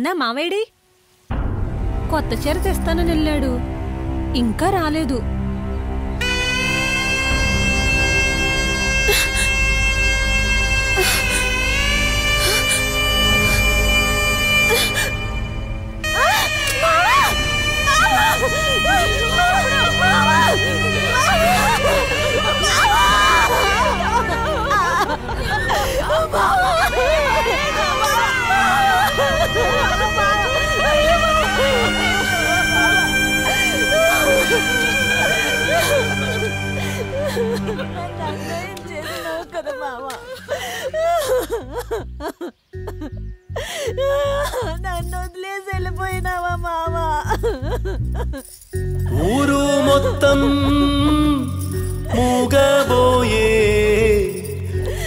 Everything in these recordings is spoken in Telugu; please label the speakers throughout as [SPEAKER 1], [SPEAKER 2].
[SPEAKER 1] అన్నా మావేడి? కొత్త చీర తెస్తానని వెళ్ళాడు. ఇంకా రాలేదు.
[SPEAKER 2] నన్ను వదిలేసి వెళ్ళిపోయినావా మావా?
[SPEAKER 3] ఊరు మొత్తం మూగబోయే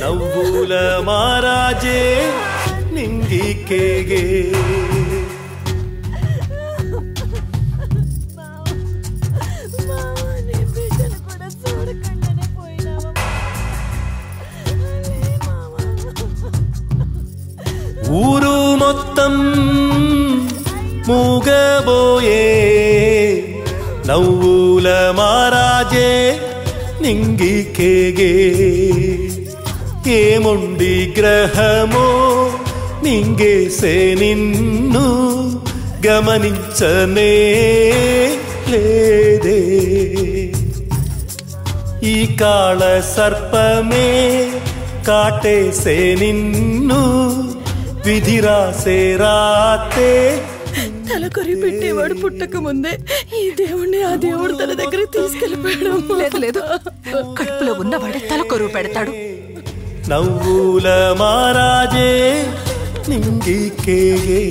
[SPEAKER 3] నవ్వుల మారాజే నింగికేగే ఊరు మొత్తం మూగబోయే నవ్వుల మారాజే నింగికేగే ఏముండి గ్రహమో నింగేసే నిన్ను గమనించనే లేదే ఈ కాళ సర్పమే కాటేసే నిన్ను విధిరాసే రాతే
[SPEAKER 2] తల కొరి పెట్టేవాడు పుట్టక ముందే ఈ దేవుణ్ణి ఆ దేవుడు తన దగ్గర తీసుకెళ్ళిపోయాడు.
[SPEAKER 4] లేదు లేదు. కడుపులో ఉన్నవాడే తల కొరువు పెడతాడు.
[SPEAKER 3] నవ్వుల మారాజే నింగికేగే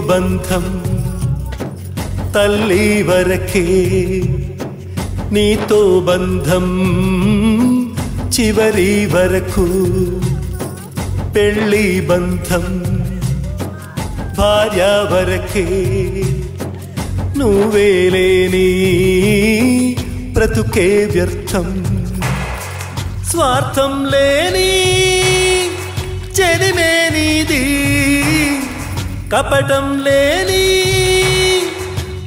[SPEAKER 3] బంధం తల్లి వరకే నీతో బంధం చివరి వరకు పెళ్ళి బంధం భార్య వరకే నువ్వేలేని బ్రతుకే వ్యర్థం స్వార్థం లేని చెరిమే నీది. కపటం లేని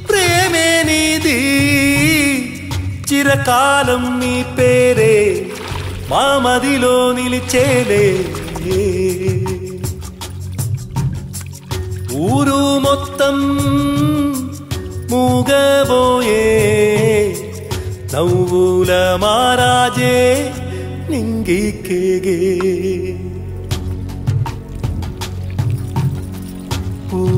[SPEAKER 3] ప్రేమే నీది. చిరకాలం నీ పేరే మా మదిలో నిలిచేలే ఊరు మొత్తం మూగబోయే నవ్వుల మారాజే నింగికేగే Oh.